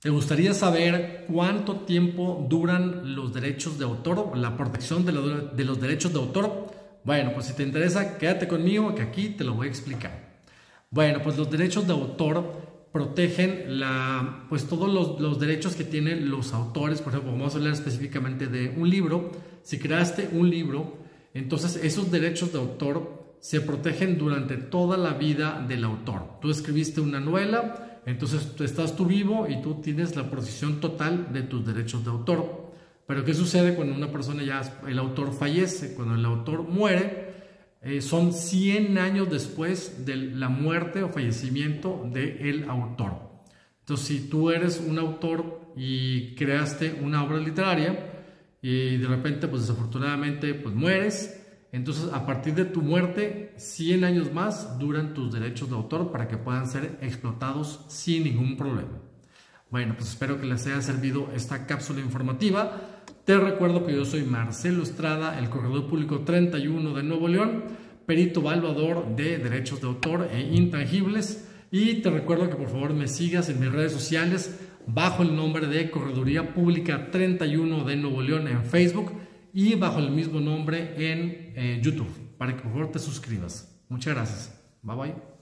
¿Te gustaría saber cuánto tiempo duran los derechos de autor, la protección de, los derechos de autor? Bueno, pues si te interesa, quédate conmigo que aquí te lo voy a explicar. Bueno, pues los derechos de autor protegen pues todos los, los, derechos que tienen los autores. Por ejemplo, vamos a hablar específicamente de un libro. Si creaste un libro, entonces esos derechos de autor se protegen durante toda la vida del autor. Tú escribiste una novela, entonces estás tú vivo y tú tienes la protección total de tus derechos de autor. Pero ¿qué sucede cuando una persona ya, el autor fallece? Cuando el autor muere, eh, son 100 años después de la muerte o fallecimiento del autor. Entonces, si tú eres un autor y creaste una obra literaria y de repente, pues desafortunadamente, pues mueres, entonces, a partir de tu muerte, 100 años más duran tus derechos de autor para que puedan ser explotados sin ningún problema. Bueno, pues espero que les haya servido esta cápsula informativa. Te recuerdo que yo soy Marcelo Estrada, el corredor público 31 de Nuevo León, perito evaluador de derechos de autor e intangibles. Y te recuerdo que por favor me sigas en mis redes sociales bajo el nombre de Correduría Pública 31 de Nuevo León en Facebook y bajo el mismo nombre en eh, YouTube para que por favor te suscribas. Muchas gracias. Bye bye.